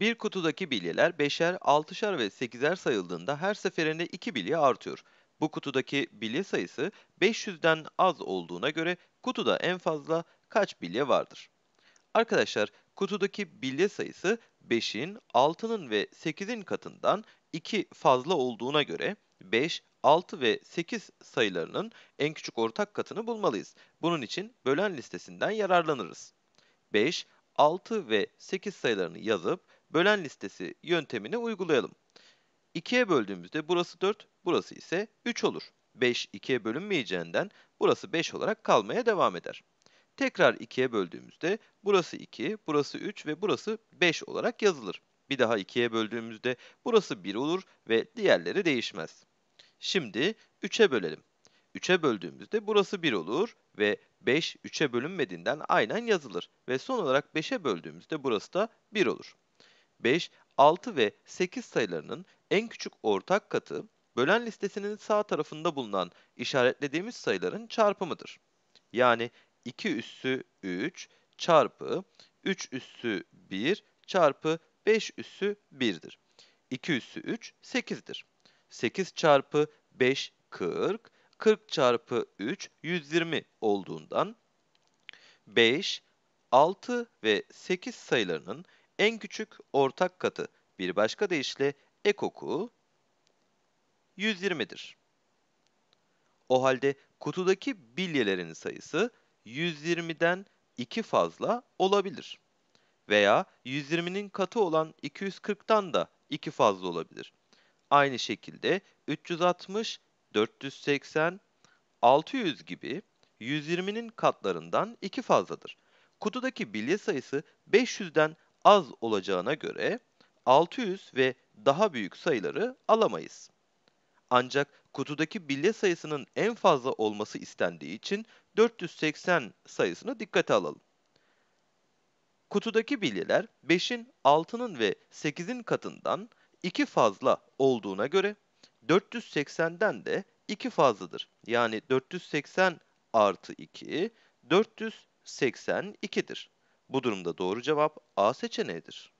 Bir kutudaki bilyeler 5'er, 6'şar ve 8'er sayıldığında her seferinde 2 bilye artıyor. Bu kutudaki bilye sayısı 500'den az olduğuna göre kutuda en fazla kaç bilye vardır? Arkadaşlar, kutudaki bilye sayısı 5'in, 6'nın ve 8'in katından 2 fazla olduğuna göre 5, 6 ve 8 sayılarının en küçük ortak katını bulmalıyız. Bunun için bölen listesinden yararlanırız. 5, 6 ve 8 sayılarını yazıp bölen listesi yöntemini uygulayalım. 2'ye böldüğümüzde burası 4, burası ise 3 olur. 5 2'ye bölünmeyeceğinden burası 5 olarak kalmaya devam eder. Tekrar 2'ye böldüğümüzde burası 2, burası 3 ve burası 5 olarak yazılır. Bir daha 2'ye böldüğümüzde burası 1 olur ve diğerleri değişmez. Şimdi 3'e bölelim. 3'e böldüğümüzde burası 1 olur ve 5 3'e bölünmediğinden aynen yazılır. Ve son olarak 5'e böldüğümüzde burası da 1 olur. 5, 6 ve 8 sayılarının en küçük ortak katı, bölen listesinin sağ tarafında bulunan işaretlediğimiz sayıların çarpımıdır. Yani 2 üssü 3 çarpı 3 üssü 1 çarpı 5 üssü 1'dir. 2 üssü 3 8'dir. 8 çarpı 5 40, 40 çarpı 3 120 olduğundan 5, 6 ve 8 sayılarının en küçük ortak katı bir başka deyişle ekoku 120'dir. O halde kutudaki bilyelerin sayısı 120'den 2 fazla olabilir. Veya 120'nin katı olan 240'tan da 2 fazla olabilir. Aynı şekilde 360, 480, 600 gibi 120'nin katlarından 2 fazladır. Kutudaki bilye sayısı 500'den az olacağına göre 600 ve daha büyük sayıları alamayız. Ancak kutudaki bilye sayısının en fazla olması istendiği için 480 sayısını dikkate alalım. Kutudaki bilyeler 5'in, 6'nın ve 8'in katından 2 fazla olduğuna göre 480'den de 2 fazladır. Yani 480 artı 2, 482'dir. Bu durumda doğru cevap A seçeneğidir.